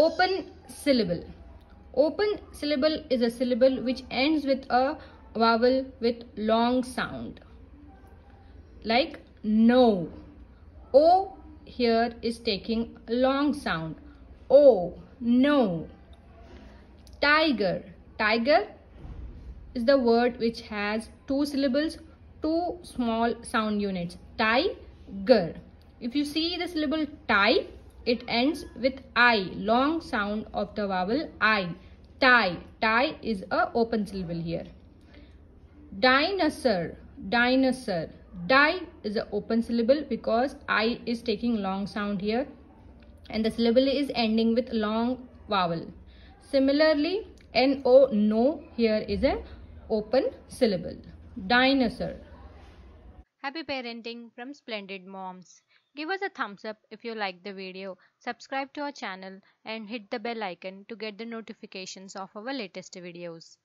Open syllable. Open syllable is a syllable which ends with a vowel with long sound. Like no. O here is taking a long sound. O, no. Tiger. Tiger is the word which has two syllables, two small sound units. Tiger. If you see the syllable tie, it ends with I, long sound of the vowel I. Tie. Tie is a open syllable here. Dinosaur. Dinosaur. Die is an open syllable because I is taking long sound here and the syllable is ending with long vowel. Similarly, N-O, no, here is an open syllable. Dinosaur. Happy parenting from Splendid Moms. Give us a thumbs up if you like the video, subscribe to our channel and hit the bell icon to get the notifications of our latest videos.